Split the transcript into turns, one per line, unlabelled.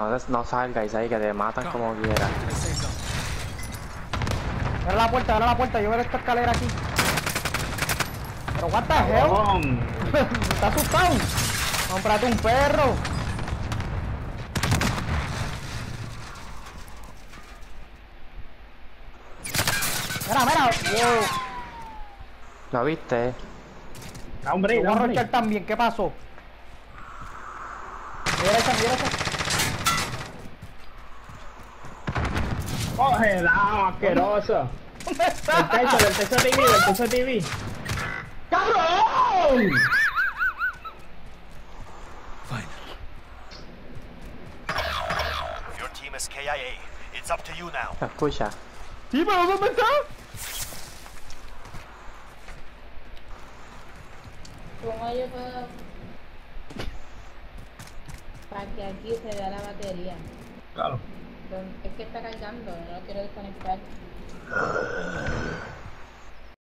No, no salgáis ahí que te matan como quieras.
Abre la puerta, abre la puerta, yo veo esta escalera aquí. Pero what the hell? ¿Está asustado? Cómprate un perro. Mira, mira. Wow.
¿Lo viste?
Break.
rochar también, ¿qué pasó? Mira esa, mira esa.
Coge, la asqueroso.
¿Dónde
El
está?
techo, del techo TV, del techo TV. ¡Cabrón!
Your team is KIA. It's up to you now.
Escucha.
Sí, pero ¿dónde está?
¿Cómo yo puedo...? Para que aquí se vea la batería.
Claro.
Es que está cargando, no lo quiero desconectar.